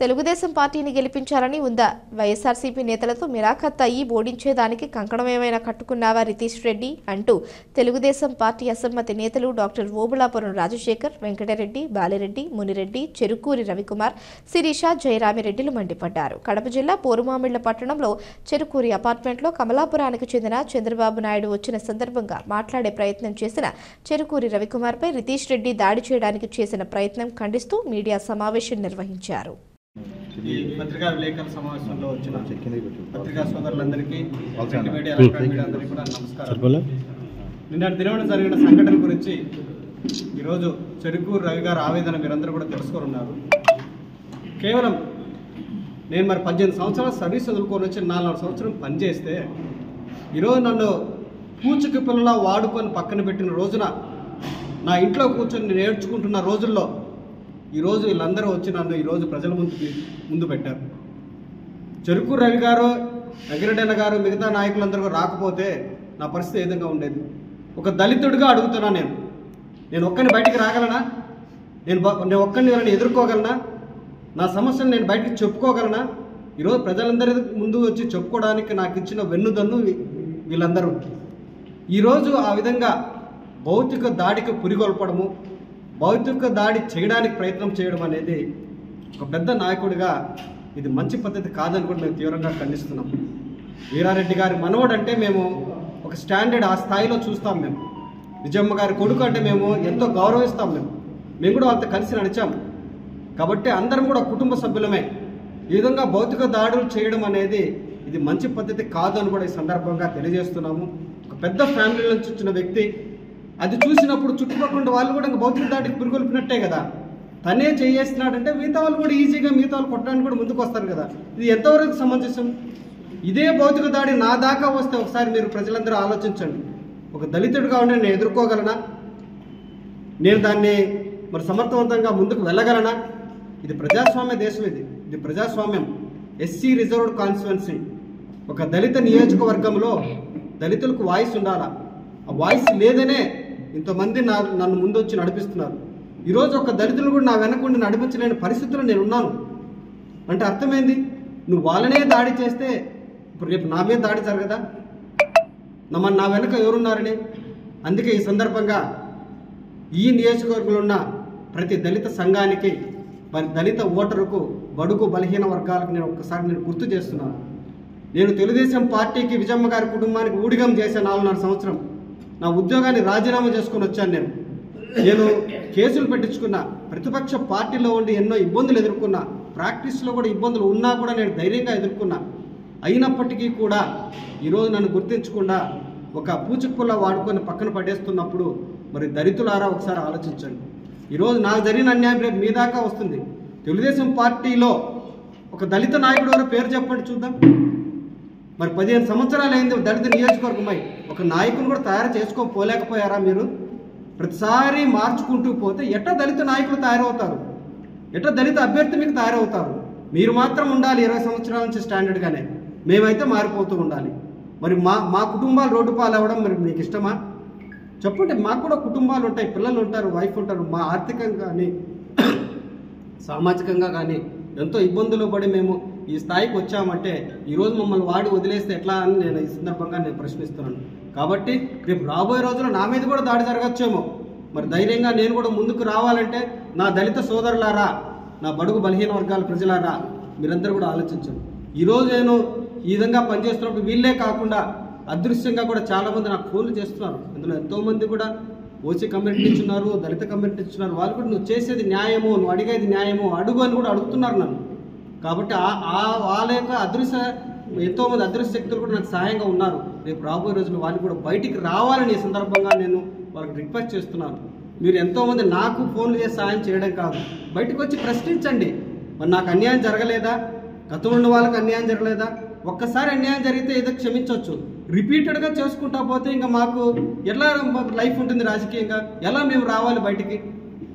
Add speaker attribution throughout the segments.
Speaker 1: తెలుగుదేశం పార్టీని గెలిపించాలని ఉందా? వైఎస్ఆర్సీపీ నేతలతో మిరాఖత్ అయ్యి ఓడించేదానికి కంకణమేమైనా కట్టుకున్నావా రితీష్ రెడ్డి? అంటూ తెలుగుదేశం పార్టీ అసమ్మతి నేతలు డాక్టర్ ఓబులాపురం రాజశేఖర్ వెంకటరెడ్డి బాలిరెడ్డి మునిరెడ్డి చెరుకూరి రవికుమార్ శిరీష జయరామిరెడ్డిలు మండిపడ్డారు. కడప జిల్లా పోరుమామిళ్ళ పట్టణంలో చెరుకూరి అపార్ట్మెంట్లో కమలాపురానికి చెందిన చంద్రబాబు నాయుడు వచ్చిన సందర్భంగా మాట్లాడే ప్రయత్నం చేసిన చెరుకూరి రవికుమార్పై రితీష్ రెడ్డి దాడి చేయడానికి చేసిన ప్రయత్నం ఖండిస్తూ మీడియా సమావేశం నిర్వహించారు.
Speaker 2: ఈ పత్రికా విలేకరుల సమావేశంలో వచ్చిన పత్రికా సోదరులందరికీ మీడియా అందరికీ కూడా నమస్కారం. నిన్నటి దినమున జరిగిన సంఘటన గురించి ఈరోజు చెరుకూరు రవి గారి ఆవేదన మీరందరూ కూడా తెలుసుకొని ఉన్నారు కేవలం నేను మరి పద్దెనిమిది సంవత్సరాల సర్వీస్ వదులుకొని వచ్చి నాలుగు సంవత్సరం పనిచేస్తే ఈరోజు నన్ను పూచిక పిల్లలా వాడుకొని పక్కన పెట్టిన రోజున నా ఇంట్లో కూర్చొని నేను ఏడ్చుకుంటున్న రోజుల్లో ఈరోజు వీళ్ళందరూ వచ్చి నన్ను ఈరోజు ప్రజల ముందు ముందు పెట్టారు. చెరుకు రవి గారు వెంకటరెడ్డి గారు మిగతా నాయకులందరూ రాకపోతే నా పరిస్థితి ఏ విధంగా ఉండేది? ఒక దళితుడిగా అడుగుతున్నా నేను. నేను ఒక్కని బయటికి రాగలనా? నేను బ- నేను ఒక్కడిని ఎవరైనా ఎదుర్కోగలనా? నా సమస్యను నేను బయటికి చెప్పుకోగలనా? ఈరోజు ప్రజలందరి ముందు వచ్చి చెప్పుకోవడానికి నాకు ఇచ్చిన వెన్నుదన్ను వీళ్ళందరూ. ఈరోజు ఆ విధంగా భౌతిక దాడికి పురిగొల్పడము భౌతిక దాడి చేయడానికి ప్రయత్నం చేయడం అనేది ఒక పెద్ద నాయకుడిగా ఇది మంచి పద్ధతి కాదని కూడా మేము తీవ్రంగా ఖండిస్తున్నాం. వీరారెడ్డి గారి మనవడు అంటే మేము ఒక స్టాండర్డ్ ఆ స్థాయిలో చూస్తాం మేము. విజయమ్మ గారి కొడుకు అంటే మేము ఎంతో గౌరవిస్తాం మేము. మేము కూడా వాళ్ళతో కలిసి నడిచాం. కాబట్టి అందరం కూడా కుటుంబ సభ్యులమే. ఈ విధంగా భౌతిక దాడులు చేయడం అనేది ఇది మంచి పద్ధతి కాదు అని కూడా ఈ సందర్భంగా తెలియజేస్తున్నాము. ఒక పెద్ద ఫ్యామిలీ నుంచి వచ్చిన వ్యక్తి అది చూసినప్పుడు చుట్టుపక్కల వాళ్ళు కూడా ఇంకా భౌతిక దాడికి పురుగొల్పినట్టే కదా. తనే చేయేస్తున్నాడంటే మిగతా వాళ్ళు కూడా ఈజీగా మిగతా వాళ్ళు కొట్టడానికి కూడా ముందుకు వస్తారు కదా. ఇది ఎంతవరకు సమంజసం? ఇదే భౌతిక దాడి నా దాకా వస్తే ఒకసారి మీరు ప్రజలందరూ ఆలోచించండి. ఒక దళితుడిగా ఉండి నేను ఎదుర్కోగలనా? నేను దాన్ని మరి సమర్థవంతంగా ముందుకు వెళ్ళగలనా? ఇది ప్రజాస్వామ్య దేశం ఇది. ఇది ప్రజాస్వామ్యం. ఎస్సీ రిజర్వ్డ్ కాన్స్టిట్యున్సీ ఒక దళిత నియోజకవర్గంలో దళితులకు వాయిస్ ఉండాలా? ఆ వాయిస్ లేదనే ఇంతమంది నా నన్ను ముందు వచ్చి నడిపిస్తున్నారు. ఈరోజు ఒక దళితులు కూడా నా వెనకుండి నడిపించలేని పరిస్థితిలో నేను ఉన్నాను అంటే అర్థమైంది? నువ్వు వాళ్ళనే దాడి చేస్తే ఇప్పుడు రేపు నా మీద దాడి జరగదా? నా నా వెనుక ఎవరున్నారని? అందుకే ఈ సందర్భంగా ఈ నియోజకవర్గంలో ఉన్న ప్రతి దళిత సంఘానికి మరి దళిత ఓటరుకు బడుగు బలహీన వర్గాలకు నేను ఒక్కసారి నేను గుర్తు చేస్తున్నాను. నేను తెలుగుదేశం పార్టీకి విజయమ్మ గారి కుటుంబానికి ఊడిగం చేసే నాలుగున్నర సంవత్సరం. నా ఉద్యోగాన్ని రాజీనామా చేసుకొని వచ్చాను నేను. నేను కేసులు పెట్టించుకున్నా ప్రతిపక్ష పార్టీలో ఉండి ఎన్నో ఇబ్బందులు ఎదుర్కొన్నా ప్రాక్టీస్లో కూడా ఇబ్బందులు ఉన్నా కూడా నేను ధైర్యంగా ఎదుర్కొన్నా. అయినప్పటికీ కూడా ఈరోజు నన్ను గుర్తించకుండా ఒక పూచిక్కుల్ల వాడుకొని పక్కన పడేస్తున్నప్పుడు మరి దళితులారా ఒకసారి ఆలోచించండి. ఈరోజు నాకు జరిగిన అన్యాయం రేపు మీ దాకా వస్తుంది. తెలుగుదేశం పార్టీలో ఒక దళిత నాయకుడు ఎవరో? పేరు చెప్పండి చూద్దాం. మరి పదిహేను సంవత్సరాలు అయింది దళిత నియోజకవర్గమై ఒక నాయకుని కూడా తయారు చేసుకోపోలేకపోయారా మీరు? ప్రతిసారి మార్చుకుంటూ పోతే ఎట్ట దళిత నాయకులు తయారవుతారు? ఎట్ట దళిత అభ్యర్థి మీకు తయారవుతారు? మీరు మాత్రం ఉండాలి ఇరవై సంవత్సరాల నుంచి స్టాండర్డ్గానే మేమైతే మారిపోతూ ఉండాలి. మరి మా మా కుటుంబాలు రోడ్డు పాలవ్వడం మరి మీకు ఇష్టమా? చెప్పండి మాకు కూడా కుటుంబాలు ఉంటాయి పిల్లలు ఉంటారు వైఫ్ ఉంటారు. మా ఆర్థికంగా కానీ సామాజికంగా కానీ ఎంతో ఇబ్బందులు పడి మేము ఈ స్థాయికి వచ్చామంటే ఈరోజు మమ్మల్ని వాడి వదిలేస్తే ఎట్లా అని నేను ఈ సందర్భంగా నేను ప్రశ్నిస్తున్నాను. కాబట్టి రేపు రాబోయే రోజుల్లో నా మీద కూడా దాడి జరగచ్చేమో. మరి ధైర్యంగా నేను కూడా ముందుకు రావాలంటే నా దళిత సోదరులారా నా బడుగు బలహీన వర్గాల ప్రజలారా మీరందరూ కూడా ఆలోచించండి. ఈరోజు నేను ఈ విధంగా పనిచేస్తున్నప్పుడు వీళ్ళే కాకుండా అదృశ్యంగా కూడా చాలామంది నాకు ఫోన్లు చేస్తున్నారు. ఇందులో ఎంతోమంది కూడా ఓసీ కమ్యూనిటీ నుంచి ఉన్నారు దళిత కమ్యూనిటీ ఇచ్చినారు వాళ్ళు కూడా నువ్వు చేసేది న్యాయమో నువ్వు అడిగేది న్యాయమో అడుగు అని కూడా అడుగుతున్నారు నన్ను. కాబట్టి ఆ- వాళ్ళ యొక్క అదృశ్య ఎంతోమంది అదృశ్య శక్తులు కూడా నాకు సహాయంగా ఉన్నారు. రేపు రాబోయే రోజులు వాళ్ళు కూడా బయటికి రావాలని ఈ సందర్భంగా నేను వాళ్ళకి రిక్వెస్ట్ చేస్తున్నాను. మీరు ఎంతోమంది నాకు ఫోన్లు చేసి సహాయం చేయడం కాదు. బయటకు వచ్చి ప్రశ్నించండి. మరి నాకు అన్యాయం జరగలేదా? గతంలో ఉన్న వాళ్ళకి అన్యాయం జరగలేదా? ఒక్కసారి అన్యాయం జరిగితే ఏదో క్షమించవచ్చు. రిపీటెడ్గా చేసుకుంటా పోతే ఇంకా మాకు ఎలా లైఫ్ ఉంటుంది రాజకీయంగా? ఎలా మేము రావాలి బయటికి?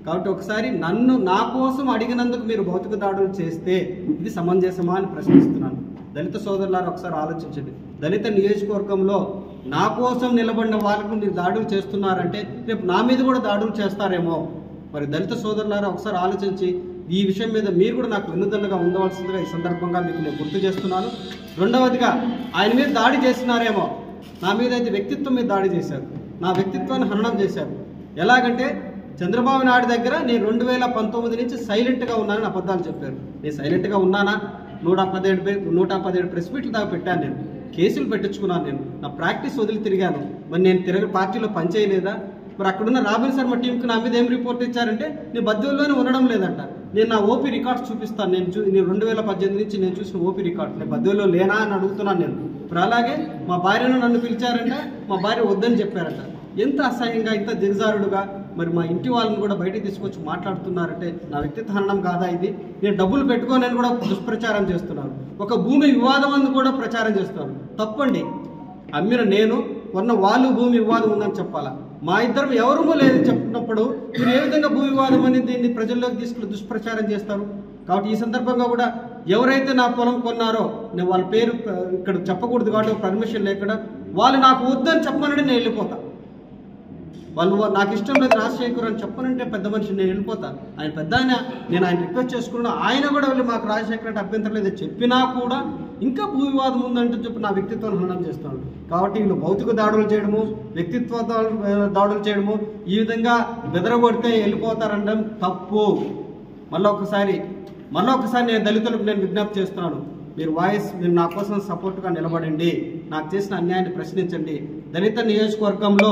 Speaker 2: కాబట్టి ఒకసారి నన్ను నా కోసం అడిగినందుకు మీరు భౌతిక దాడులు చేస్తే ఇది సమంజసమా అని ప్రశ్నిస్తున్నాను. దళిత సోదరులారు ఒకసారి ఆలోచించండి. దళిత నియోజకవర్గంలో నా కోసం నిలబడిన వాళ్ళకు మీరు దాడులు చేస్తున్నారంటే రేపు నా మీద కూడా దాడులు చేస్తారేమో. మరి దళిత సోదరులారా ఒకసారి ఆలోచించి ఈ విషయం మీద మీరు కూడా నాకు వెన్నుదన్నుగా ఉండవలసిందిగా ఈ సందర్భంగా మీకు నేను గుర్తు చేస్తున్నాను. రెండవదిగా ఆయన మీద దాడి చేస్తున్నారేమో నా మీద అయితే వ్యక్తిత్వం మీద దాడి చేశారు. నా వ్యక్తిత్వాన్ని హరణం చేశారు. ఎలాగంటే చంద్రబాబు నాయుడు దగ్గర నేను రెండు వేల పంతొమ్మిది నుంచి సైలెంట్గా ఉన్నానని అబద్ధాలు చెప్పారు. నేను సైలెంట్గా ఉన్నానా? నూట పదిహేడు నూట పదిహేడు ప్రెస్ మీట్లు దాకా పెట్టాను నేను. కేసులు పెట్టించుకున్నాను నేను. నా ప్రాక్టీస్ వదిలి తిరిగాను. మరి నేను తిరగ పార్టీలో పనిచేయలేదా? మరి అక్కడున్న రాబిన్ శర్మ టీంకి నా మీద ఏం రిపోర్ట్ ఇచ్చారంటే నేను బద్దెల్లోనే ఉండడం లేదంట. నేను నా ఓపీ రికార్డ్స్ చూపిస్తాను. నేను చూ నేను రెండు వేల పద్దెనిమిది నుంచి నేను చూసిన ఓపీ రికార్డ్ నేను బద్దెల్లో లేనా అని అడుగుతున్నాను నేను. ఇప్పుడు అలాగే మా భార్యను నన్ను పిలిచారంట మా భార్య వద్దని చెప్పారంట. ఎంత అసహ్యంగా ఇంత దిగజారుడుగా మరి మా ఇంటి వాళ్ళని కూడా బయటికి తీసుకొచ్చి మాట్లాడుతున్నారంటే నా వ్యక్తిత్వ హననం కాదా ఇది? నేను డబ్బులు పెట్టుకోనని కూడా దుష్ప్రచారం చేస్తున్నారు ఒక భూమి వివాదం అని కూడా ప్రచారం చేస్తున్నారు తప్పండి. అమ్మిన నేను కొన్న వాళ్ళు భూమి వివాదం ఉందని చెప్పాలా? మా ఇద్దరం ఎవరూ లేదని చెప్పినప్పుడు మీరు ఏ విధంగా భూ వివాదం అనేది దీన్ని ప్రజల్లోకి తీసుకుని దుష్ప్రచారం చేస్తారు? కాబట్టి ఈ సందర్భంగా కూడా ఎవరైతే నా పొలం కొన్నారో నేను వాళ్ళ పేరు ఇక్కడ చెప్పకూడదు కాబట్టి పర్మిషన్ లేకుండా వాళ్ళు నాకు వద్దని చెప్పమని నేను వెళ్ళిపోతా. వాళ్ళు నాకు ఇష్టం లేదు రాజశేఖర్ అని చెప్పనంటే పెద్ద మనిషి నేను వెళ్ళిపోతాను ఆయన పెద్ద ఆయన నేను ఆయన రిక్వెస్ట్ చేసుకున్నా. ఆయన కూడా వెళ్ళి మాకు రాజశేఖర్ అంటే అభ్యంతరం లేదు చెప్పినా కూడా ఇంకా భూ వివాదం చెప్పి నా వ్యక్తిత్వాన్ని హననం చేస్తాను కాబట్టి వీళ్ళు భౌతిక దాడులు చేయడము వ్యక్తిత్వ దాడులు దాడులు చేయడము ఈ విధంగా బెదరగొడితే వెళ్ళిపోతారనడం తప్పు. మళ్ళీ ఒకసారి మళ్ళీ ఒకసారి నేను దళితులకు నేను విజ్ఞప్తి చేస్తున్నాను. మీరు వాయిస్ మీరు నా కోసం సపోర్ట్గా నిలబడండి. నాకు చేసిన అన్యాయాన్ని ప్రశ్నించండి. దళిత నియోజకవర్గంలో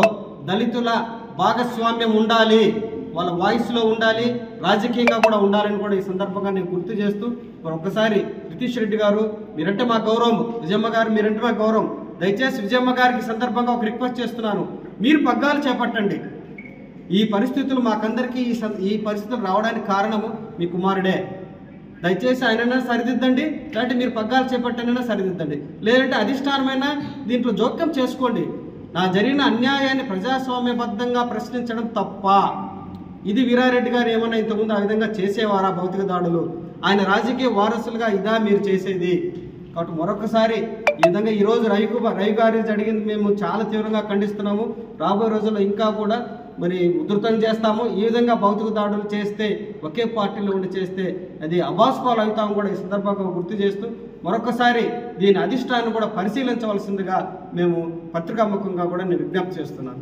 Speaker 2: దళితుల భాగస్వామ్యం ఉండాలి వాళ్ళ వాయిస్లో ఉండాలి రాజకీయంగా కూడా ఉండాలని కూడా ఈ సందర్భంగా నేను గుర్తు చేస్తూ మరి ఒక్కసారి నితీష్ రెడ్డి గారు మీరంటే మా గౌరవం. విజయమ్మ గారు మీరంటే మా గౌరవం. దయచేసి విజయమ్మ గారికి సందర్భంగా ఒక రిక్వెస్ట్ చేస్తున్నాను. మీరు పగ్గాలు చేపట్టండి. ఈ పరిస్థితులు మాకందరికీ ఈ సం- ఈ పరిస్థితులు రావడానికి కారణము మీ కుమారుడే. దయచేసి ఆయనైనా సరిదిద్దండి లేదంటే మీరు పగ్గాలు చేపట్టనైనా సరిదిద్దండి. లేదంటే అధిష్టానమైన దీంట్లో జోక్యం చేసుకోండి. నా జరిగిన అన్యాయాన్ని ప్రజాస్వామ్యబద్ధంగా ప్రశ్నించడం తప్ప. ఇది వీరారెడ్డి గారు ఏమన్నా ఇంతకుముందు ఆ విధంగా చేసేవారా భౌతిక దాడులు? ఆయన రాజకీయ వారసులుగా ఇదా మీరు చేసేది? కాబట్టి మరొకసారి ఈ విధంగా ఈరోజు రవి రవి గారి జరిగింది మేము చాలా తీవ్రంగా ఖండిస్తున్నాము. రాబోయే రోజుల్లో ఇంకా కూడా మరి ఉధృతం చేస్తాము. ఈ విధంగా భౌతిక దాడులు చేస్తే ఒకే పార్టీలో ఉండి చేస్తే అది అభాస్పాలు అవుతాము కూడా ఈ సందర్భంగా గుర్తు చేస్తూ మరొకసారి దీని అధిష్టాన్ని కూడా పరిశీలించవలసిందిగా మేము పత్రికాముఖంగా కూడా నేను విజ్ఞప్తి చేస్తున్నాను.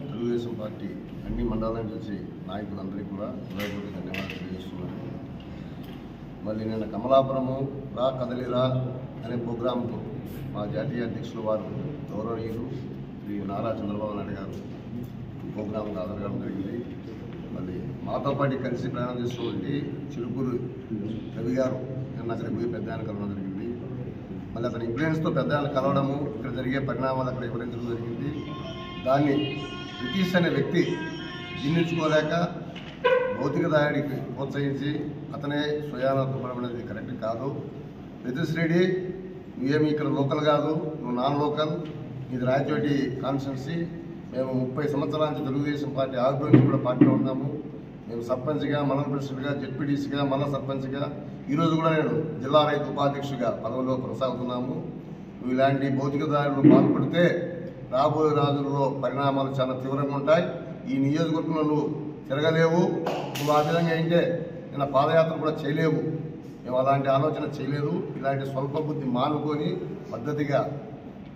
Speaker 3: తెలుగుదేశం పార్టీ అన్ని మండలాల నుంచి నాయకులందరికీ కూడా హృదయపూర్వక ధన్యవాదాలు తెలియజేస్తున్నాను. మళ్ళీ నిన్న కమలాపురము రా కదలిరా అనే ప్రోగ్రాంకు మా జాతీయ అధ్యక్షులు వారు గౌరవనీయులు శ్రీ నారా చంద్రబాబు నాయుడు గారు ఈ ప్రోగ్రాంకు జరిగింది. మళ్ళీ మాతోపాటి కలిసి ప్రయాణం చేస్తున్నటువంటి చిలుకూరు రవి గారు నిన్న అక్కడికి పోయి పెద్ద ఆయన కలవడం జరిగింది. మళ్ళీ అతని ఇన్ఫ్లుయెన్స్తో పెద్ద ఆయన కలవడము ఇక్కడ జరిగే పరిణామాలు అక్కడ వివరించడం జరిగింది. దాన్ని బ్రిటిష్ అనే వ్యక్తి జీర్ణించుకోలేక భౌతిక దాడికి ప్రోత్సహించి అతనే స్వయానంతో పడబడినది కరెక్ట్ కాదు. నితీష్ రెడ్డి నువ్వేమి ఇక్కడ లోకల్ కాదు నువ్వు నాన్ లోకల్ ఇది రాయచోటి కాన్స్టిట్యున్సీ మేము ముప్పై సంవత్సరాల నుంచి తెలుగుదేశం పార్టీ ఆధ్వర్యంలో కూడా పార్టీలో ఉన్నాము. మేము సర్పంచ్గా మండల ప్రెసిడెంట్గా జెడ్పీటీసీగా మండల సర్పంచ్గా ఈరోజు కూడా నేను జిల్లా రైతు ఉపాధ్యక్షుడిగా పదవిలో కొనసాగుతున్నాము. ఇలాంటి భౌతిక దాడులు పాల్పడితే రాబోయే రోజుల్లో పరిణామాలు చాలా తీవ్రంగా ఉంటాయి. ఈ నియోజకవర్గంలో నువ్వు తిరగలేవు. నువ్వు ఆ విధంగా అయితే నిన్న పాదయాత్ర కూడా చేయలేవు. మేము అలాంటి ఆలోచన చేయలేదు. ఇలాంటి స్వల్ప బుద్ధి మానుకొని పద్ధతిగా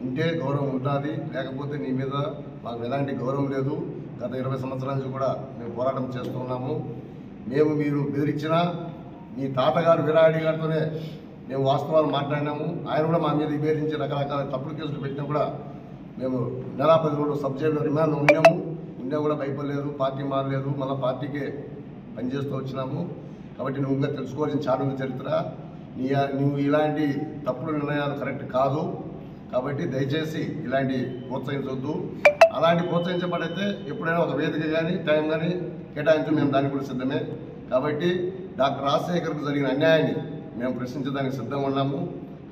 Speaker 3: ఉంటే గౌరవం ఉంటుంది. లేకపోతే నీ మీద మాకు ఎలాంటి గౌరవం లేదు. గత ఇరవై సంవత్సరాల నుంచి కూడా మేము పోరాటం చేస్తున్నాము మేము మీరు బెదిరించినా మీ తాతగారు విరాడి గారితోనే మేము వాస్తవాలు మాట్లాడినాము. ఆయన కూడా మా మీద విభేదించి రకరకాల తప్పుడు కేసులు పెట్టినా కూడా మేము నెల పది రోజులు సబ్ జైల్లో రిమాండ్లో ఉన్నాము ఉన్నా కూడా భయపడలేదు. పార్టీ మారలేదు. మళ్ళీ పార్టీకే పనిచేస్తూ వచ్చినాము. కాబట్టి నువ్వు ఇంకా తెలుసుకోవాల్సిన చాలా చరిత్ర. నీ నువ్వు ఇలాంటి తప్పుడు నిర్ణయాలు కరెక్ట్ కాదు. కాబట్టి దయచేసి ఇలాంటి ప్రోత్సహించవద్దు అలాంటి ప్రోత్సహించబడైతే ఎప్పుడైనా ఒక వేదిక కానీ టైం కానీ కేటాయించి మేము దానికి కూడా సిద్ధమే. కాబట్టి డాక్టర్ రాజశేఖర్కు జరిగిన అన్యాయాన్ని మేము ప్రశ్నించడానికి సిద్ధంగా ఉన్నాము.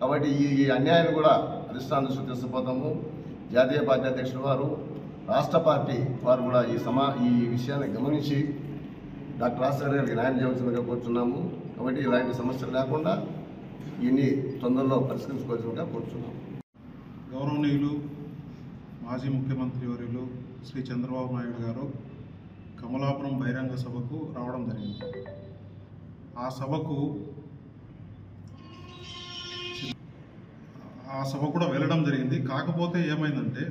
Speaker 3: కాబట్టి ఈ ఈ అన్యాయాన్ని కూడా అధిష్టానం దృష్టికి తీసుకుపోతాము. జాతీయ పార్టీ అధ్యక్షుల వారు రాష్ట్ర పార్టీ వారు కూడా ఈ సమా ఈ విషయాన్ని గమనించి డాక్టర్ రాజశేఖర్ గారికి న్యాయం చేయవలసిందిగా కోరుచున్నాము. కాబట్టి ఇలాంటి సమస్యలు లేకుండా ఇన్ని తొందరలో పరిష్కరించుకోవాల్సిందిగా కోరుచున్నాము.
Speaker 4: గౌరవనీయులు మాజీ ముఖ్యమంత్రి వర్యులు శ్రీ చంద్రబాబు నాయుడు గారు కమలాపురం బహిరంగ సభకు రావడం జరిగింది. ఆ సభకు ఆ సభ కూడా వెళ్ళడం జరిగింది. కాకపోతే ఏమైందంటే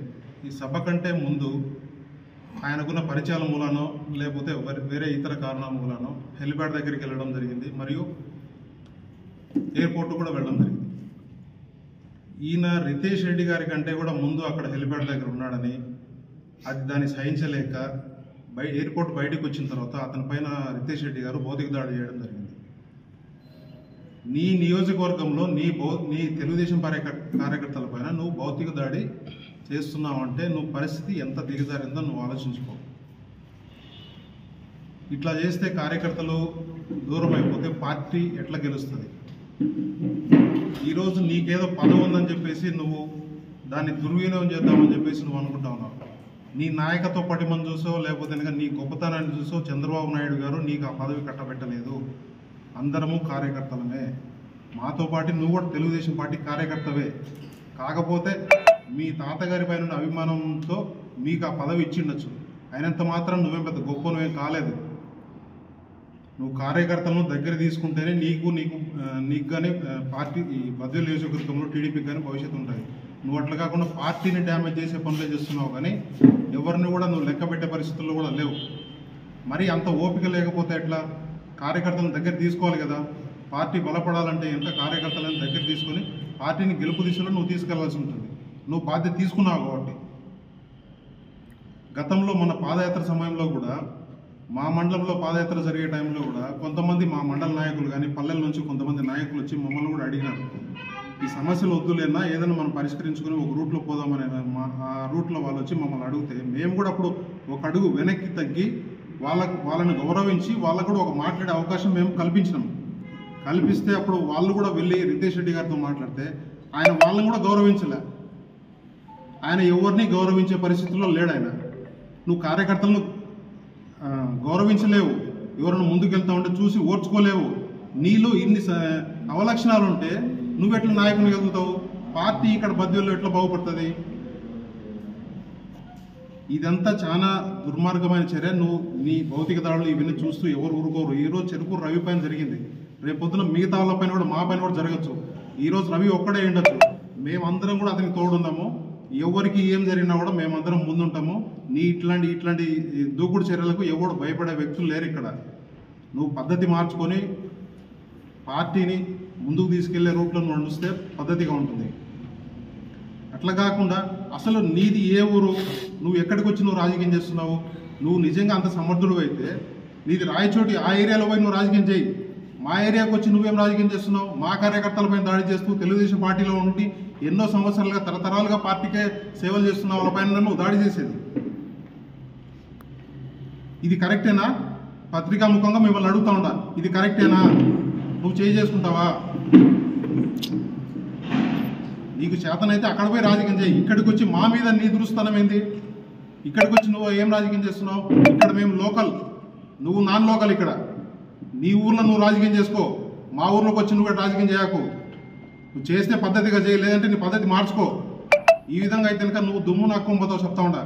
Speaker 4: ఈ సభ కంటే ముందు ఆయనకున్న పరిచయాల మూలానో లేకపోతే వేరే ఇతర కారణాల మూలానో హెలిప్యాడ్ దగ్గరికి వెళ్ళడం జరిగింది. మరియు ఎయిర్పోర్ట్ కూడా వెళ్ళడం జరిగింది. ఈయన రితేష్ రెడ్డి గారి కంటే కూడా ముందు అక్కడ హెలిప్యాడ్ దగ్గర ఉన్నాడని అది దాన్ని సహించలేక బయ ఎయిర్పోర్ట్ బయటకు వచ్చిన తర్వాత అతని పైన రితేష్ రెడ్డి గారు భౌతిక దాడి చేయడం జరిగింది. నీ నియోజకవర్గంలో నీ భౌ నీ తెలుగుదేశం కార్యకర్ కార్యకర్తల పైన నువ్వు భౌతిక దాడి చేస్తున్నావు అంటే నువ్వు పరిస్థితి ఎంత దిగజారిందో నువ్వు ఆలోచించుకో. ఇట్లా చేస్తే కార్యకర్తలు దూరం అయిపోతే పార్టీ ఎట్లా గెలుస్తుంది? ఈరోజు నీకేదో పదవి ఉందని చెప్పేసి నువ్వు దాన్ని దుర్వినియోగం చేద్దామని చెప్పేసి నువ్వు అనుకుంటా ఉన్నావు. నీ నాయకత్వ పటిమను చూసో లేకపోతే నీ గొప్పతనాన్ని చూసో చంద్రబాబు నాయుడు గారు నీకు ఆ పదవి కట్టబెట్టలేదు. అందరము కార్యకర్తలమే. మాతో పాటు నువ్వు కూడా తెలుగుదేశం పార్టీ కార్యకర్తవే. కాకపోతే మీ తాతగారి పైన అభిమానంతో మీకు ఆ పదవి ఇచ్చిండొచ్చు. అయినంత మాత్రం నువ్వేం పెద్ద గొప్ప నువ్వేం కాలేదు. నువ్వు కార్యకర్తలను దగ్గర తీసుకుంటేనే నీకు నీకు నీకు కానీ పార్టీ ఈ బద్వేలు నియోజకవర్గంలో టీడీపీకి కానీ భవిష్యత్తు ఉంటుంది. నువ్వు అట్లా కాకుండా పార్టీని డ్యామేజ్ చేసే పనులే చేస్తున్నావు కానీ ఎవరిని కూడా నువ్వు లెక్క పెట్టే పరిస్థితుల్లో కూడా లేవు. మరి అంత ఓపిక లేకపోతే ఎట్లా? కార్యకర్తలను దగ్గర తీసుకోవాలి కదా. పార్టీ బలపడాలంటే ఎంత కార్యకర్తలను దగ్గర తీసుకొని పార్టీని గెలుపు దిశలో నువ్వు తీసుకెళ్ళాల్సి ఉంటుంది. నువ్వు బాధ్యత తీసుకున్నావు కాబట్టి. గతంలో మన పాదయాత్ర సమయంలో కూడా మా మండలంలో పాదయాత్ర జరిగే టైంలో కూడా కొంతమంది మా మండల నాయకులు కానీ పల్లెల నుంచి కొంతమంది నాయకులు వచ్చి మమ్మల్ని కూడా అడిగినారు. ఈ సమస్యలు వద్దులేనా? ఏదైనా మనం పరిష్కరించుకొని ఒక రూట్లో పోదామని మా ఆ రూట్లో వాళ్ళు వచ్చి మమ్మల్ని అడిగితే మేము కూడా అప్పుడు ఒక అడుగు వెనక్కి తగ్గి వాళ్ళకు వాళ్ళని గౌరవించి వాళ్ళకు కూడా ఒక మాట్లాడే అవకాశం మేము కల్పించినాం. కల్పిస్తే అప్పుడు వాళ్ళు కూడా వెళ్ళి రితేష్ రెడ్డి గారితో మాట్లాడితే ఆయన వాళ్ళని కూడా గౌరవించలే. ఆయన ఎవరిని గౌరవించే పరిస్థితుల్లో లేడు ఆయన. నువ్వు కార్యకర్తలను గౌరవించలేవు. ఎవరైనా ముందుకెళ్తా ఉంటే చూసి ఓర్చుకోలేవు. నీలో ఇన్ని అవలక్షణాలు ఉంటే నువ్వెట్లా నాయకుని ఎదుగుతావు? పార్టీ ఇక్కడ బద్యలో ఎట్లా బాగుపడుతుంది? ఇదంతా చాలా దుర్మార్గమైన చర్య. నువ్వు నీ భౌతిక దాడులు ఇవన్నీ చూస్తూ ఎవరు ఊరుకోరు. ఈ రోజు చెరుకు రవి పైన జరిగింది. రేపు మిగతా వాళ్ళ పైన కూడా మా పైన కూడా జరగచ్చు. ఈరోజు రవి ఒక్కడే ఉండొచ్చు. మేమందరం కూడా అతనికి తోడుందాము. ఎవరికి ఏం జరిగినా కూడా మేమందరం ముందుంటాము. నీ ఇట్లాంటి ఇట్లాంటి దూకుడు చర్యలకు ఎవడు భయపడే వ్యక్తులు లేరు ఇక్కడ. నువ్వు పద్ధతి మార్చుకొని పార్టీని ముందుకు తీసుకెళ్ళే రూట్లో నడుస్తే పద్ధతిగా ఉంటుంది. అట్లా కాకుండా అసలు నీది ఏ ఊరు? నువ్వు ఎక్కడికి వచ్చి నువ్వు రాజకీయం చేస్తున్నావు? నువ్వు నిజంగా అంత సమర్థుడు అయితే నీది రాయచోటి ఆ ఏరియాలో పోయి నువ్వు రాజకీయం చేయి. మా ఏరియాకి వచ్చి నువ్వేం రాజకీయం చేస్తున్నావు? మా కార్యకర్తలపై దాడి చేస్తూ తెలుగుదేశం పార్టీలో ఉండి ఎన్నో సంవత్సరాలుగా తరతరాలుగా పార్టీకే సేవలు చేస్తున్న వాళ్ళపైన నువ్వు దాడి చేసేది. ఇది కరెక్టేనా? పత్రికా ముఖంగా మిమ్మల్ని అడుగుతా ఉండా. ఇది కరెక్టేనా? నువ్వు చేయి చేసుకుంటావా? నీకు చేతనైతే అక్కడ పోయి రాజకీయం చేయి. ఇక్కడికి వచ్చి మా మీద నీ దురుస్థానం ఏంది? ఇక్కడికి వచ్చి నువ్వు ఏం రాజకీయం చేస్తున్నావు? ఇక్కడ మేము లోకల్. నువ్వు నాన్ లోకల్ ఇక్కడ. నీ ఊర్లో నువ్వు రాజకీయం చేసుకో. మా ఊర్లోకి వచ్చి నువ్వు రాజకీయం చేయకు. నువ్వు చేసిన పద్ధతిగా చేయి లేదంటే నీ పద్ధతి మార్చుకో. ఈ విధంగా అయితే కనుక నువ్వు దుమ్ము నక్కుంపోతావు చెప్తా ఉండ.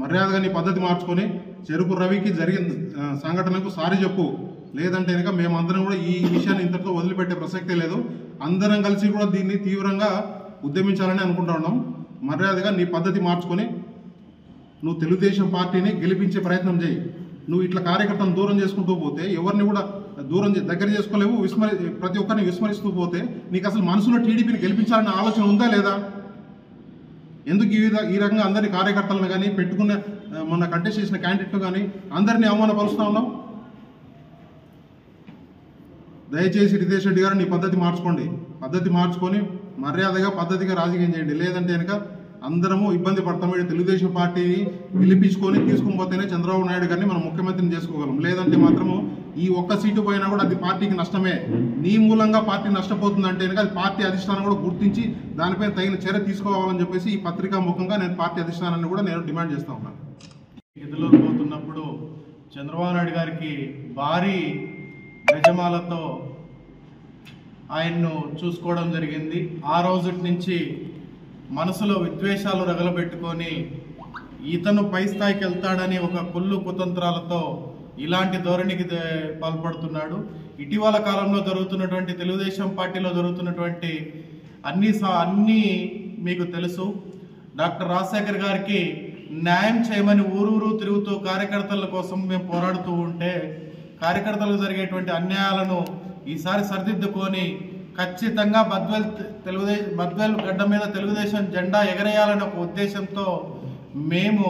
Speaker 4: మర్యాదగా నీ పద్ధతి మార్చుకొని చెరుకు రవికి జరిగిన సంఘటనకు సారీ చెప్పు. లేదంటే కనుక మేమందరం కూడా ఈ విషయాన్ని ఇంతటితో వదిలిపెట్టే ప్రసక్తే లేదు. అందరం కలిసి కూడా దీన్ని తీవ్రంగా ఉద్యమించాలని అనుకుంటా ఉన్నాం. మర్యాదగా నీ పద్ధతి మార్చుకొని నువ్వు తెలుగుదేశం పార్టీని గెలిపించే ప్రయత్నం చేయి. నువ్వు ఇట్లా కార్యకర్తలను దూరం చేసుకుంటూ పోతే ఎవరిని కూడా దూరం దగ్గర చేసుకోలేవు విస్మరి ప్రతి ఒక్కరిని విస్మరిస్తూ పోతే నీకు అసలు మనసులో టీడీపీని గెలిపించాలనే ఆలోచన ఉందా లేదా? ఎందుకు ఈ విధంగా ఈ రకంగా అందరి కార్యకర్తలను కానీ పెట్టుకున్న మొన్న కంటెస్ట్ చేసిన క్యాండిడేట్ కానీ అందరినీ అవమానపరుస్తూ ఉన్నాం దయచేసి రితేష్ రెడ్డి గారు నీ పద్ధతి మార్చుకోండి. పద్ధతి మార్చుకొని మర్యాదగా పద్ధతిగా రాజకీయం చేయండి. లేదంటే కనుక అందరము ఇబ్బంది పడతాము తెలుగుదేశం పార్టీని పిలిపించుకొని తీసుకుని పోతేనే చంద్రబాబు నాయుడు గారిని మనం ముఖ్యమంత్రిని చేసుకోగలం. లేదంటే మాత్రము ఈ ఒక్క సీటు పోయినా కూడా అది పార్టీకి నష్టమే. నీ మూలంగా పార్టీ నష్టపోతుందంటే కనుక అది పార్టీ అధిష్టానం కూడా గుర్తించి దానిపై తగిన చర్య తీసుకోవాలని చెప్పేసి ఈ పత్రికా ముఖంగా నేను పార్టీ అధిష్టానాన్ని కూడా నేను డిమాండ్ చేస్తా ఉన్నాను.
Speaker 5: గిద్దలూరు పోతున్నప్పుడు చంద్రబాబు నాయుడు గారికి భారీ గజమాలతో ఆయన్ను చూసుకోవడం జరిగింది. ఆ రోజు నుంచి మనసులో విద్వేషాలు రగలబెట్టుకొని ఇతను పై స్థాయికి వెళ్తాడని ఒక కుళ్ళు కుతంత్రాలతో ఇలాంటి ధోరణికి పాల్పడుతున్నాడు. ఇటీవల కాలంలో జరుగుతున్నటువంటి తెలుగుదేశం పార్టీలో జరుగుతున్నటువంటి అన్ని స- మీకు తెలుసు. డాక్టర్ రాజశేఖర్ గారికి న్యాయం చేయమని ఊరూరు తిరుగుతూ కార్యకర్తల కోసం మేము పోరాడుతూ ఉంటే కార్యకర్తలకు జరిగేటువంటి అన్యాయాలను ఈసారి సరిదిద్దుకొని ఖచ్చితంగా బద్వేల్ తెలుగుదేశం బద్వేల్ గడ్డ మీద తెలుగుదేశం జెండా ఎగరేయాలనే ఒక ఉద్దేశంతో మేము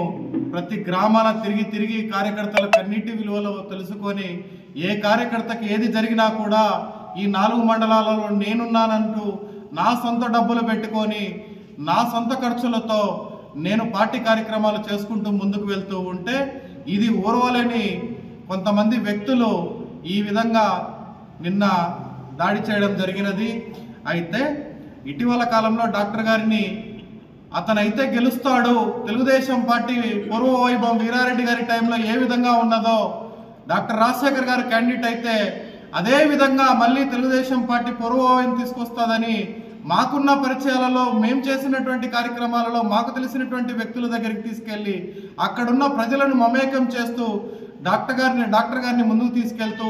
Speaker 5: ప్రతి గ్రామాల తిరిగి తిరిగి కార్యకర్తల కన్నీటి విలువలు తెలుసుకొని ఏ కార్యకర్తకి ఏది జరిగినా కూడా ఈ నాలుగు మండలాలలో నేనున్నానంటూ నా సొంత డబ్బులు పెట్టుకొని నా సొంత ఖర్చులతో నేను పార్టీ కార్యక్రమాలు చేసుకుంటూ ముందుకు వెళ్తూ ఉంటే ఇది ఓర్వలేని కొంతమంది వ్యక్తులు ఈ విధంగా నిన్న దాడి చేయడం జరిగినది. అయితే ఇటీవల కాలంలో డాక్టర్ గారిని అతనైతే గెలుస్తాడు. తెలుగుదేశం పార్టీ పూర్వ వైభవం వీరారెడ్డి గారి టైంలో ఏ విధంగా ఉన్నదో డాక్టర్ రాజశేఖర్ గారు క్యాండిడేట్ అయితే అదే విధంగా మళ్ళీ తెలుగుదేశం పార్టీ పూర్వభావం తీసుకొస్తుందని మాకున్న పరిచయాలలో మేము చేసినటువంటి కార్యక్రమాలలో మాకు తెలిసినటువంటి వ్యక్తుల దగ్గరికి తీసుకెళ్ళి అక్కడున్న ప్రజలను మమేకం చేస్తూ డాక్టర్ గారిని డాక్టర్ గారిని ముందుకు తీసుకెళ్తూ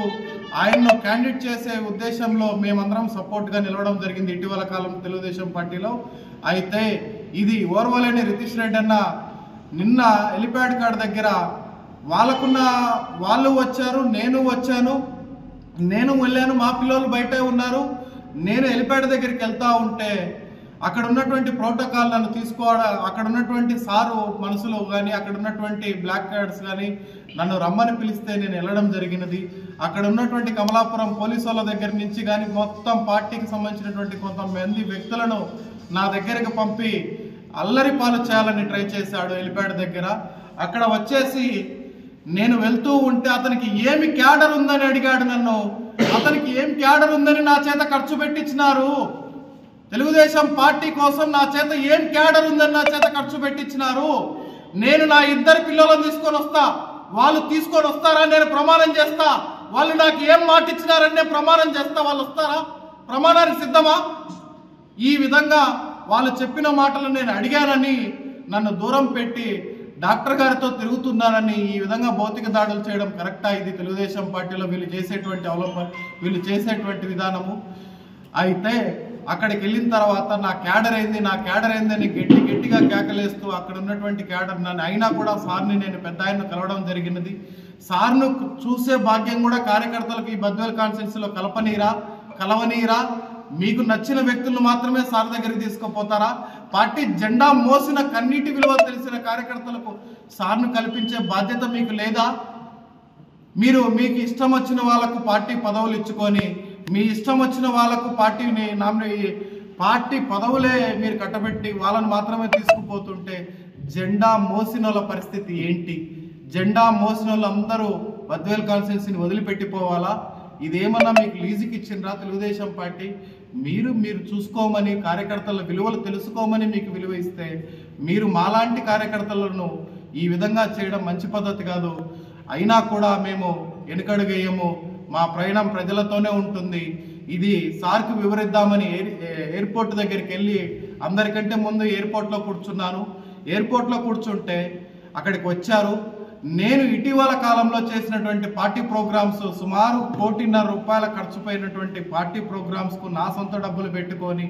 Speaker 5: ఆయన్ను క్యాండిడేట్ చేసే ఉద్దేశంలో మేమందరం సపోర్ట్గా నిలవడం జరిగింది ఇటీవల కాలం తెలుగుదేశం పార్టీలో. అయితే ఇది ఓర్వలేని రితీష్ రెడ్డి అన్న నిన్న హెలిప్యాడ్ కాడ దగ్గర వాళ్ళకున్న వాళ్ళు వచ్చారు నేను వచ్చాను నేను వెళ్ళాను మా పిల్లలు బయటే ఉన్నారు నేను హెలిప్యాడ్ దగ్గరికి వెళ్తా ఉంటే అక్కడ ఉన్నటువంటి ప్రోటోకాల్ నన్ను తీసుకోవడం అక్కడ ఉన్నటువంటి సారు మనసులో కానీ అక్కడ ఉన్నటువంటి బ్లాక్ కార్డ్స్ కానీ నన్ను రమ్మని పిలిస్తే నేను వెళ్ళడం జరిగినది. అక్కడ ఉన్నటువంటి కమలాపురం పోలీసు వాళ్ళ దగ్గర నుంచి కానీ మొత్తం పార్టీకి సంబంధించినటువంటి కొంతమంది వ్యక్తులను నా దగ్గరికి పంపి అల్లరి పాలు చేయాలని ట్రై చేశాడు ఎలిప్యాడ్ దగ్గర. అక్కడ వచ్చేసి నేను వెళ్తూ ఉంటే అతనికి ఏమి క్యాడర్ ఉందని అడిగాడు నన్ను. అతనికి ఏం క్యాడర్ ఉందని నా చేత ఖర్చు పెట్టించినారు తెలుగుదేశం పార్టీ కోసం నా చేత ఏం క్యాడర్ ఉందని నా చేత ఖర్చు పెట్టించినారు నేను నా ఇద్దరు పిల్లలను తీసుకొని వస్తా. వాళ్ళు తీసుకొని వస్తారా నేను ప్రమాణం చేస్తా. వాళ్ళు నాకు ఏం మాట ఇచ్చినారని నేను ప్రమాణం చేస్తా. వాళ్ళు వస్తారా? ప్రమాణానికి సిద్ధమా? ఈ విధంగా వాళ్ళు చెప్పిన మాటలు నేను అడిగానని నన్ను దూరం పెట్టి డాక్టర్ గారితో తిరుగుతున్నానని ఈ విధంగా భౌతిక దాడులు చేయడం కరెక్టా? ఇది తెలుగుదేశం పార్టీలో వీళ్ళు చేసేటువంటి అవలంబన వీళ్ళు చేసేటువంటి విధానము. అయితే అక్కడికి వెళ్ళిన తర్వాత నా క్యాడర్ అయింది నా క్యాడర్ అయిందని గట్టి గట్టిగా కేకలేస్తూ అక్కడ ఉన్నటువంటి క్యాడర్ నన్ను అయినా కూడా సార్ని నేను పెద్ద ఆయన కలవడం జరిగినది. సార్ను చూసే భాగ్యం కూడా కార్యకర్తలకు ఈ బద్వేల్ కాన్స్టిట్యూన్సీలో కలపనీరా కలవనీరా? మీకు నచ్చిన వ్యక్తులను మాత్రమే సార్ దగ్గరికి తీసుకుపోతారా? పార్టీ జెండా మోసిన కన్నీటి విలువ తెలిసిన కార్యకర్తలకు సార్ను కల్పించే బాధ్యత మీకు లేదా? మీరు మీకు ఇష్టం వచ్చిన వాళ్ళకు పార్టీ పదవులు ఇచ్చుకొని మీ ఇష్టం వచ్చిన వాళ్ళకు పార్టీని నామినే పార్టీ పదవులే మీరు కట్టబెట్టి వాళ్ళని మాత్రమే తీసుకుపోతుంటే జెండా మోసిన వాళ్ళ పరిస్థితి ఏంటి? జెండా మోసిన వాళ్ళందరూ బద్వేల్ కాన్స్టిట్యున్సీని వదిలిపెట్టిపోవాలా? ఇదేమన్నా మీకు లీజుకి ఇచ్చిండ్రా తెలుగుదేశం పార్టీ? మీరు మీరు చూసుకోమని కార్యకర్తల విలువలు తెలుసుకోమని మీకు విలువ ఇస్తే మీరు మాలాంటి కార్యకర్తలను ఈ విధంగా చేయడం మంచి పద్ధతి కాదు. అయినా కూడా మేము వెనుకడుగేయము మా ప్రయాణం ప్రజలతోనే ఉంటుంది. ఇది సార్కు వివరిద్దామని ఎయిర్ ఎయిర్పోర్ట్ దగ్గరికి వెళ్ళి అందరికంటే ముందు ఎయిర్పోర్ట్లో కూర్చున్నాను. ఎయిర్పోర్ట్లో కూర్చుంటే అక్కడికి వచ్చారు. నేను ఇటీవల కాలంలో చేసినటువంటి పార్టీ ప్రోగ్రామ్స్ సుమారు కోటిన్నర రూపాయల ఖర్చుపోయినటువంటి పార్టీ ప్రోగ్రామ్స్కు నా సొంత డబ్బులు పెట్టుకొని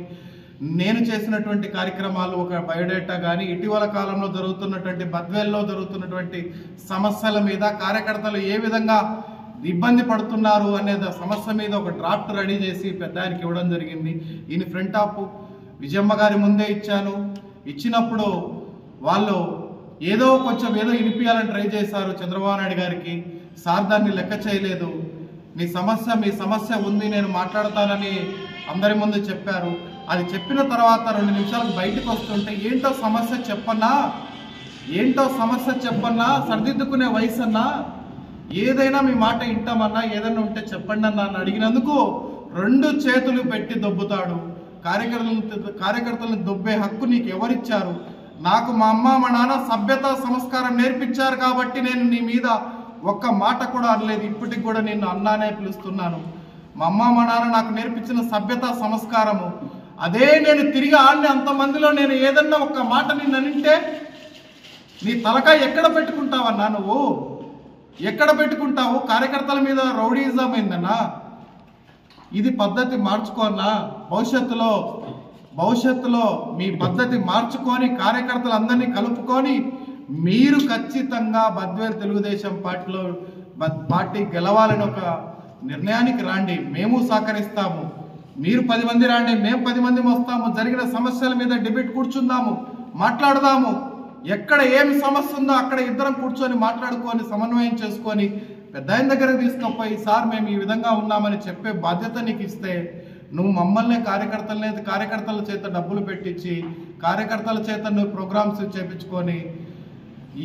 Speaker 5: నేను చేసినటువంటి కార్యక్రమాలు ఒక బయోడేటా కానీ ఇటీవల కాలంలో జరుగుతున్నటువంటి బద్వేల్లో జరుగుతున్నటువంటి సమస్యల మీద కార్యకర్తలు ఏ విధంగా ఇబ్బంది పడుతున్నారు అనే సమస్య మీద ఒక డ్రాఫ్ట్ రెడీ చేసి పెద్ద ఆయనకి ఇవ్వడం జరిగింది. ఈయన ఫ్రంట్ ఆఫ్ విజయమ్మ గారి ముందే ఇచ్చాను. ఇచ్చినప్పుడు వాళ్ళు ఏదో కొంచెం ఏదో వినిపించాలని ట్రై చేశారు చంద్రబాబు నాయుడు గారికి. సార్ దాన్ని లెక్క చేయలేదు. మీ సమస్య మీ సమస్య ఉంది నేను మాట్లాడతానని అందరి ముందు చెప్పారు. అది చెప్పిన తర్వాత రెండు నిమిషాలు బయటకు వస్తుంటే ఏంటో సమస్య చెప్పన్నా? ఏంటో సమస్య చెప్పన్నా? సరిదిద్దుకునే వయసు అన్నా ఏదైనా మీ మాట ఇంటామన్నా ఏదైనా ఉంటే చెప్పండి అన్న అని అడిగినందుకు రెండు చేతులు పెట్టి దొబ్బుతాడు. కార్యకర్తలను కార్యకర్తలను దొబ్బే హక్కు నీకు ఎవరిచ్చారు నాకు మా అమ్మ మా నాన్న సభ్యత సంస్కారం నేర్పించారు కాబట్టి నేను నీ మీద ఒక్క మాట కూడా అనలేదు. ఇప్పటికి కూడా నేను అన్నానే పిలుస్తున్నాను. మా అమ్మ మా నాన్న నాకు నేర్పించిన సభ్యత సంస్కారము. అదే నేను తిరిగి ఆడిన అంతమందిలో నేను ఏదన్నా ఒక్క మాట నిన్ను అనింటే నీ తలకాయ ఎక్కడ పెట్టుకుంటావన్నా నువ్వు? ఎక్కడ పెట్టుకుంటావు? కార్యకర్తల మీద రౌడీజం అయిందన్నా ఇది పద్ధతి మార్చుకోన్నా భవిష్యత్తులో భవిష్యత్తులో మీ పద్ధతి మార్చుకొని కార్యకర్తలందరినీ కలుపుకొని మీరు ఖచ్చితంగా బద్వేర్ తెలుగుదేశం పార్టీలో పార్టీ గెలవాలని ఒక నిర్ణయానికి రాండి. మేము సహకరిస్తాము. మీరు పది మంది రాండి మేము పది మంది వస్తాము. జరిగిన సమస్యల మీద డిబేట్ కూర్చుందాము మాట్లాడదాము. ఎక్కడ ఏమి సమస్య ఉందో అక్కడ ఇద్దరం కూర్చొని మాట్లాడుకొని సమన్వయం చేసుకొని పెద్ద ఆయన దగ్గరకు తీసుకుపోయి సార్ మేము ఈ విధంగా ఉన్నామని చెప్పే బాధ్యత నీకు ఇస్తే నువ్వు మమ్మల్ని కార్యకర్తలనే కార్యకర్తల చేత డబ్బులు పెట్టించి కార్యకర్తల చేత నువ్వు ప్రోగ్రామ్స్ చేపించుకొని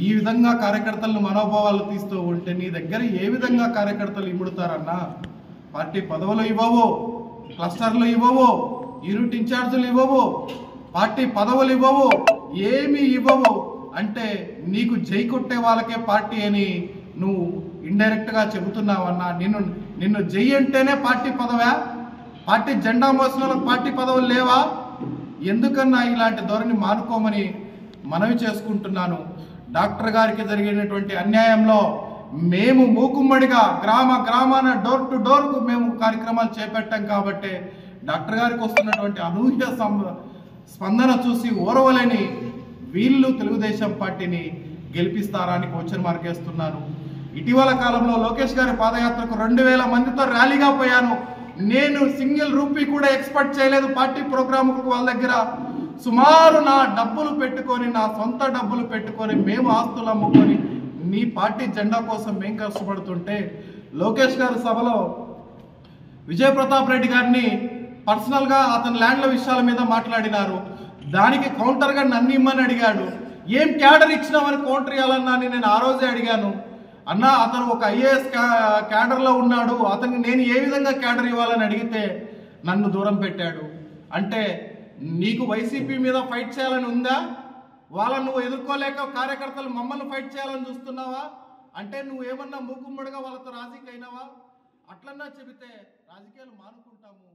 Speaker 5: ఈ విధంగా కార్యకర్తలను మనోభావాలు తీస్తూ ఉంటే నీ దగ్గర ఏ విధంగా కార్యకర్తలు ఇముడుతారన్నా? పార్టీ పదవులు ఇవ్వవు క్లస్టర్లు ఇవ్వవు యూనిట్ ఇన్ఛార్జీలు ఇవ్వవు పార్టీ పదవులు ఇవ్వవు ఏమీ ఇవ్వవు. అంటే నీకు జై కొట్టే వాళ్ళకే పార్టీ అని నువ్వు ఇండైరెక్ట్గా చెబుతున్నావన్నా నిన్ను నిన్ను జై అంటేనే పార్టీ పదవా? పార్టీ జెండా మోసిన పార్టీ పదవులు లేవా? ఎందుకన్నా ఇలాంటి ధోరణి మానుకోమని మనవి చేసుకుంటున్నాను. డాక్టర్ గారికి జరిగినటువంటి అన్యాయంలో మేము మూకుమ్మడిగా గ్రామ గ్రామాన డోర్ టు డోర్కు మేము కార్యక్రమాలు చేపట్టాం కాబట్టి డాక్టర్ గారికి వస్తున్నటువంటి అనూహ్య స్పందన చూసి ఓరవలేని వీళ్ళు తెలుగుదేశం పార్టీని గెలిపిస్తారా అని క్వశ్చన్ మార్క్ వేస్తున్నాను. ఇటీవల కాలంలో లోకేష్ గారి పాదయాత్రకు రెండు వేల మందితో ర్యాలీగా పోయాను. నేను సింగిల్ రూపీ కూడా ఎక్స్పెక్ట్ చేయలేదు. పార్టీ ప్రోగ్రాముకు వాళ్ళ దగ్గర సుమారు నా డబ్బులు పెట్టుకొని నా సొంత డబ్బులు పెట్టుకొని మేము ఆస్తులు అమ్ముకొని నీ పార్టీ జెండా కోసం మేము కష్టపడుతుంటే లోకేష్ గారి సభలో విజయ ప్రతాప్ రెడ్డి గారిని పర్సనల్గా అతని ల్యాండ్ల విషయాల మీద మాట్లాడినారు. దానికి కౌంటర్గా నన్ను ఇమ్మని అడిగాడు. ఏం క్యాడర్ ఇచ్చినామని కౌంటర్ ఇవ్వాలన్నా అని నేను ఆ రోజే అడిగాను. అన్న అతను ఒక ఐఏఎస్ క్యాడర్లో ఉన్నాడు. అతనికి నేను ఏ విధంగా క్యాడర్ ఇవ్వాలని అడిగితే నన్ను దూరం పెట్టాడు. అంటే నీకు వైసీపీ మీద ఫైట్ చేయాలని ఉందా? వాళ్ళని నువ్వు ఎదుర్కోలేక కార్యకర్తలు మమ్మల్ని ఫైట్ చేయాలని చూస్తున్నావా? అంటే నువ్వు ఏమన్నా మూకుమ్మడిగా వాళ్ళతో రాజీకి అయినావా అట్లన్నా చెబితే రాజకీయాలు మానుకుంటాము.